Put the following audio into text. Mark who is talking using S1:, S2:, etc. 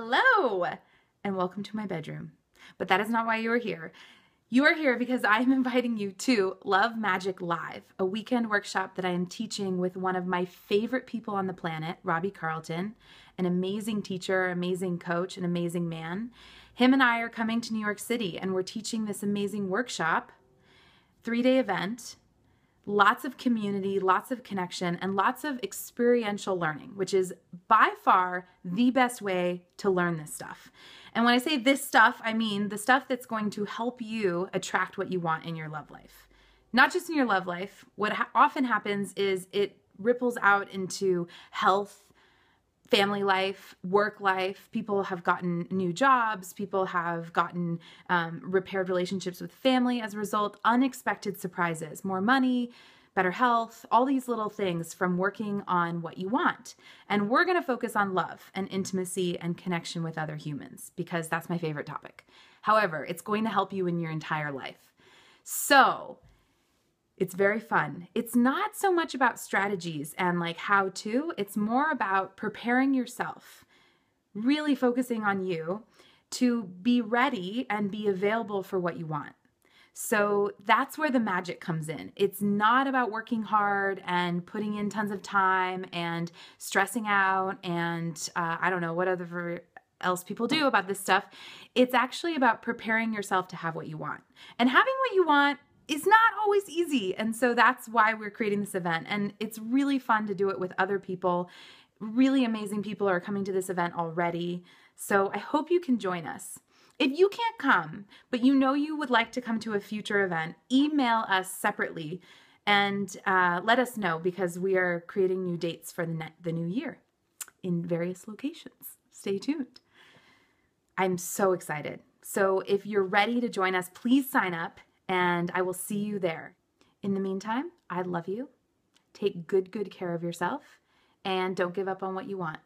S1: Hello, and welcome to my bedroom. But that is not why you are here. You are here because I am inviting you to Love Magic Live, a weekend workshop that I am teaching with one of my favorite people on the planet, Robbie Carlton, an amazing teacher, amazing coach, an amazing man. Him and I are coming to New York City and we're teaching this amazing workshop, three day event lots of community, lots of connection, and lots of experiential learning, which is by far the best way to learn this stuff. And when I say this stuff, I mean the stuff that's going to help you attract what you want in your love life. Not just in your love life, what ha- often happens is it ripples out into health, family life, work life. People have gotten new jobs. People have gotten um, repaired relationships with family as a result, unexpected surprises, more money, better health, all these little things from working on what you want. And we're going to focus on love and intimacy and connection with other humans because that's my favorite topic. However, it's going to help you in your entire life. So, it's very fun. It's not so much about strategies and like how to, it's more about preparing yourself, really focusing on you to be ready and be available for what you want. So that's where the magic comes in. It's not about working hard and putting in tons of time and stressing out and uh, I don't know what other else people do about this stuff. It's actually about preparing yourself to have what you want. And having what you want is not always easy. And so that's why we're creating this event. And it's really fun to do it with other people. Really amazing people are coming to this event already. So I hope you can join us. If you can't come, but you know you would like to come to a future event, email us separately and uh, let us know because we are creating new dates for the, ne- the new year in various locations. Stay tuned. I'm so excited. So if you're ready to join us, please sign up and I will see you there. In the meantime, I love you. Take good, good care of yourself and don't give up on what you want.